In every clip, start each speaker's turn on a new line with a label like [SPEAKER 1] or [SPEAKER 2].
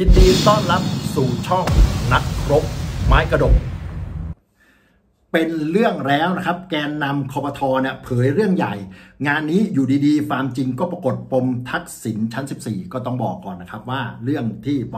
[SPEAKER 1] ยินดีต้อนรับสู่ช่องนักรบไม้กระดก เป็นเรื่องแล้วนะครับ แกนนำคอปทเนี่ยเผยเรื่องใหญ่งานนี้อยู่ดีๆ ความจริงก็ปรากฏปมทักษิณชั้น 14 ก็ต้องบอกก่อนนะครับว่าเรื่องที่ป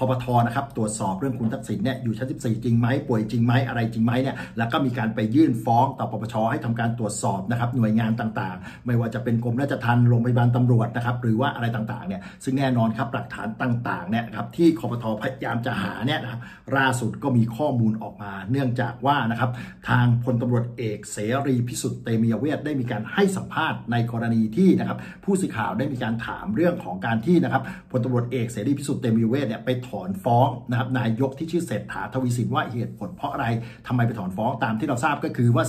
[SPEAKER 1] คอปทนะครับตรวจสอบเรื่องคุณทักษิณเนี่ยอยู่ชั้น 14 จริงไหมป่วยจริงไหมอะไรจริงไหมเนี่ยแล้วก็มีการไปยื่นฟ้องต่อปปชให้ทำการตรวจสอบนะครับหน่วยงานต่างๆ ไม่ว่าจะเป็นกรมราชทัณฑ์โรงพยาบาลตำรวจนะครับหรือว่าอะไรต่างๆเนี่ยซึ่งแน่นอนครับหลักฐานต่างๆเนี่ยครับที่คอปทพยายามจะหาเนี่ยนะครับล่าสุดก็มีข้อมูลออกมา เนื่องจากว่านะครับทางพลตำรวจเอกเสรีพิสุทธิ์เตมียเวทได้มีการให้สัมภาษณ์ในกรณีที่นะครับผู้สื่อข่าวได้มีการถามเรื่องของการที่นะครับพลตำรวจเอกเสรีพิสุทธิ์เตมีเวทเนี่ยไปถอนฟ้องนะครับนายกที่ชื่อเศรษฐาทวีสินว่าเหตุผลเพราะอะไรทำไมไปถอนฟ้องตามที่เราทราบก็คือว่า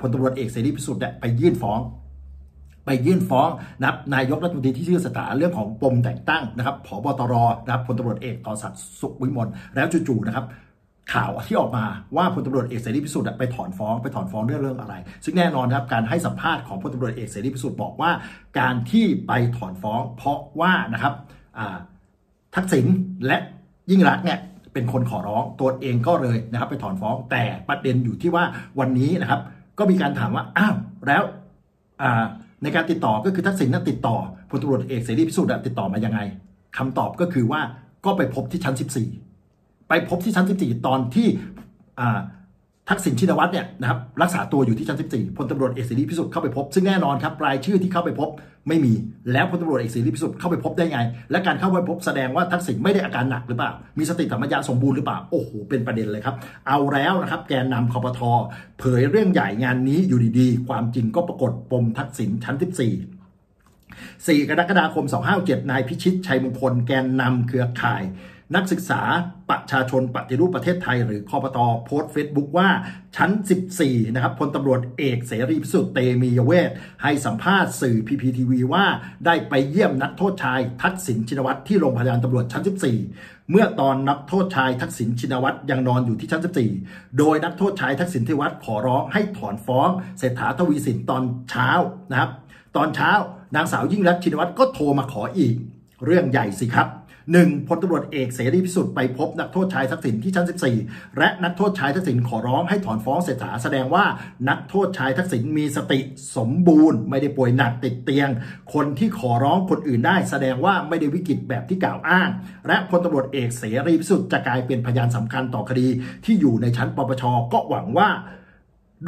[SPEAKER 1] พลตำรวจเอกเสรีพิสุทธิ์เนี่ยไปยื่นฟ้องไปยื่นฟ้องนะครับนายกรัฐมนตรีที่ชื่อสถาเรื่องของปมแต่งตั้งนะครับผบตรนะครับพลตำรวจเอกต่อศักดิ์สุขวิมลแล้วจู่ๆนะครับ ข่าวที่ออกมาว่าพลตำรวจเอกเสรีพิสุทธิ์ไปถอนฟ้องไปถอนฟ้องเรื่องเรื่องอะไร ซึ่งแน่นอนครับการให้สัมภาษณ์ของพลตำรวจเอกเสรีพิสุทธิ์บอกว่า การที่ไปถอนฟ้อง เพราะว่านะครับทักษิณและยิ่งรักเนี่ยเป็นคนขอร้องตัวเองก็เลยนะครับไปถอนฟ้องแต่ประเด็นอยู่ที่ว่าวันนี้นะครับ ก็มีการถามว่าอ้าวแล้วในการติดต่อก็คือทักษิณนั้นติดต่อพลตำรวจเอกเสรีพิสุทธิ์ติดต่อมายังไงคำตอบก็คือว่าก็ไปพบที่ชั้น 14 ไปพบที่ชั้น 14 ตอนที่ทักษิณชินวัตรเนี่ยนะครับรักษาตัวอยู่ที่ชั้น 14พลตำรวจเอกเสรีพิสุทธิ์เข้าไปพบ ซึ่งแน่นอนครับรายชื่อที่เข้าไปพบไม่มีแล้วพลตำรวจเอกเสรีพิสุทธิ์เข้าไปพบได้ไง และการเข้าไปพบแสดงว่าทักษิณไม่ได้อาการหนักหรือเปล่า มีสติสัมปชัญญะสมบูรณ์หรือเปล่าโอ้โหเป็นประเด็นเลยครับ เอาแล้วนะครับแกนนำคอปทอเผยเรื่องใหญ่งานนี้อยู่ดีๆ ความจริงก็ปรากฏปมทักษิณชั้น 14 4 กรกฎาคม 2567นายพิชิตชัยมงคลแกนนำเครือข่าย นักศึกษาประชาชนปฏิรูปประเทศไทย หรือคอปตอโพสต์เฟซบุ๊กว่าชั้น 14 นะครับพลตำรวจเอกเสรีพิสุทธิ์เตมียเวสให้สัมภาษณ์สื่อพีพีทีวีว่าได้ไปเยี่ยมนักโทษชายทักษิณชินวัตรที่โรงพยาบาลตำรวจชั้น 14 เมื่อตอนนักโทษชายทักษิณชินวัตรยังนอนอยู่ที่ชั้น 14 โดยนักโทษชายทักษิณทิวัตรขอร้องให้ถอนฟ้องเศรษฐาทวีสินตอนเช้านะครับ ตอนเช้านางสาวยิ่งรักชินวัตรก็โทรมาขออีก เรื่องใหญ่สิครับ หนึ่งพลตำรวจเอกเสรีพิสุทธิ์ไปพบนักโทษชายทักษิณที่ชั้น 14 และนักโทษชายทักษิณขอร้องให้ถอนฟ้องเศรษฐาแสดงว่านักโทษชายทักษิณมีสติสมบูรณ์ ไม่ได้ป่วยหนักติดเตียง คนที่ขอร้องคนอื่นได้ แสดงว่าไม่ได้วิกฤตแบบที่กล่าวอ้าง และพลตำรวจเอกเสรีพิสุทธิ์จะกลายเป็นพยานสำคัญต่อคดีที่อยู่ในชั้นปปชก็หวังว่า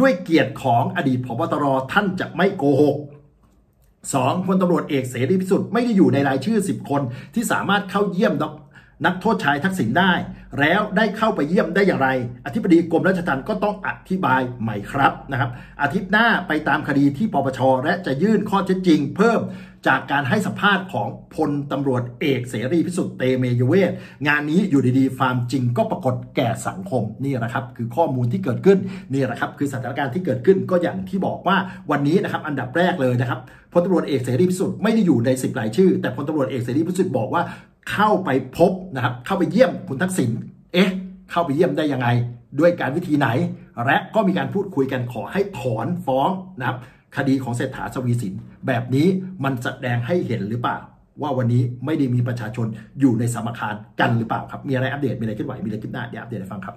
[SPEAKER 1] ด้วยเกียรติของอดีตผบตรท่านจะไม่โกหก สองพลตำรวจเอกเสรีพิสุทธิ์ไม่ได้อยู่ในรายชื่อ 10 คนที่สามารถเข้าเยี่ยมด นักโทษชายทักษิณได้ แล้วได้เข้าไปเยี่ยมได้อย่างไร อธิบดีกรมราชทัณฑ์ก็ต้องอธิบายใหม่ครับนะครับอาทิตย์หน้าไปตามคดีที่ปปชและจะยื่นข้อเท็จจริง เพิ่มจากการให้สัมภาษณ์ของพลตำรวจเอกเสรีพิสุทธิ์เตเมยเวทงานนี้อยู่ดีๆความจริงก็ปรากฏแก่สังคมนี่แหละครับ คือข้อมูลที่เกิดขึ้นนี่แหละครับคือสถานการณ์ที่เกิดขึ้นก็อย่างที่บอกว่าวันนี้นะครับอันดับแรกเลยนะครับพลตำรวจเอกเสรีพิสุทธิ์ไม่ได้อยู่ในสิบรายชื่อ แต่พลตำรวจเอกเสรีพิสุทธิ์บอกว่าเข้าไปพบนะครับ เข้าไปเยี่ยมคุณทักษิณเอ๊ะ เข้าไปเยี่ยมได้ยังไง ด้วยการวิธีไหน และก็มีการพูดคุยกันขอให้ถอนฟ้องนะครับ คดีของเศรษฐาสวีสินแบบนี้มันแสดงให้เห็นหรือเปล่า ว่าวันนี้ไม่ได้มีประชาชนอยู่ในสมการกันหรือเปล่าครับ มีอะไรอัปเดตมีอะไรขึ้นไหวมีอะไรขึ้นหน้าเดี๋ยวอัปเดตให้ฟังครับ